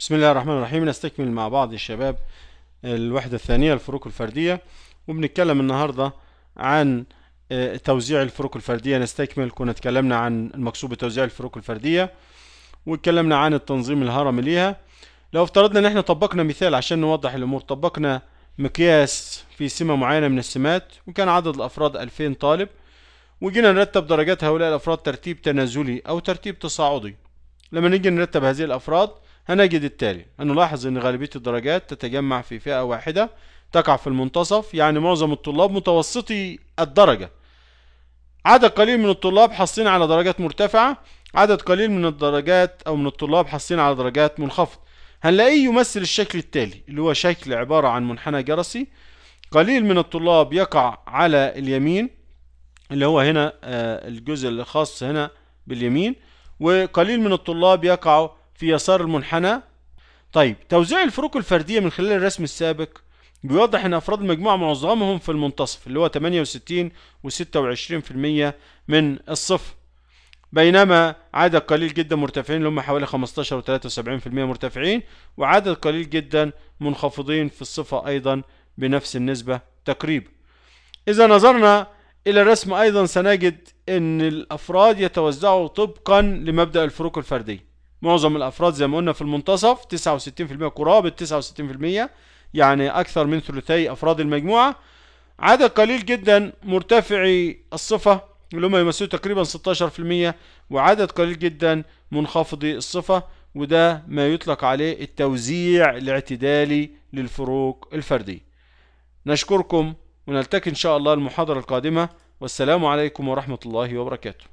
بسم الله الرحمن الرحيم. نستكمل مع بعض الشباب الوحدة الثانية الفروق الفردية. وبنتكلم النهاردة عن آه، توزيع الفروق الفردية. نستكمل. كنا اتكلمنا عن المقصود بتوزيع الفروق الفردية واتكلمنا عن التنظيم الهرمي ليها. لو افترضنا إن إحنا طبقنا مثال عشان نوضح الأمور طبقنا مقياس في سمة معينة من السمات وكان عدد الأفراد 2000 طالب وجينا نرتب درجات هؤلاء الأفراد ترتيب تنازلي أو ترتيب تصاعدي. لما نيجي نرتب هذه الأفراد هنجد التالي. هنلاحظ أن غالبية الدرجات تتجمع في فئة واحدة تقع في المنتصف يعني معظم الطلاب متوسطي الدرجة. عدد قليل من الطلاب حاصلين على درجات مرتفعة عدد قليل من الدرجات أو من الطلاب حاصلين على درجات منخفضة. هنلاقيه يمثل الشكل التالي اللي هو شكل عبارة عن منحنى جرسي. قليل من الطلاب يقع على اليمين اللي هو هنا آه، الجزء الخاص هنا باليمين وقليل من الطلاب يقعوا في يسار المنحنى. طيب توزيع الفروق الفردية من خلال الرسم السابق بيوضح إن أفراد المجموعة معظمهم في المنتصف اللي هو 68 و26% من الصف بينما عدد قليل جدا مرتفعين اللي هم حوالي 15 و73% مرتفعين وعدد قليل جدا منخفضين في الصفة أيضا بنفس النسبة تقريبا. إذا نظرنا إلى الرسم أيضا سنجد إن الأفراد يتوزعوا طبقا لمبدأ الفروق الفردية. معظم الأفراد زي ما قلنا في المنتصف 69% قرابة 69% يعني أكثر من ثلثي أفراد المجموعة. عدد قليل جدا مرتفعي الصفة اللي هم يمثلوا تقريبا 16% وعدد قليل جدا منخفضي الصفة وده ما يطلق عليه التوزيع الاعتدالي للفروق الفردية نشكركم ونلتقي إن شاء الله المحاضرة القادمة. والسلام عليكم ورحمة الله وبركاته.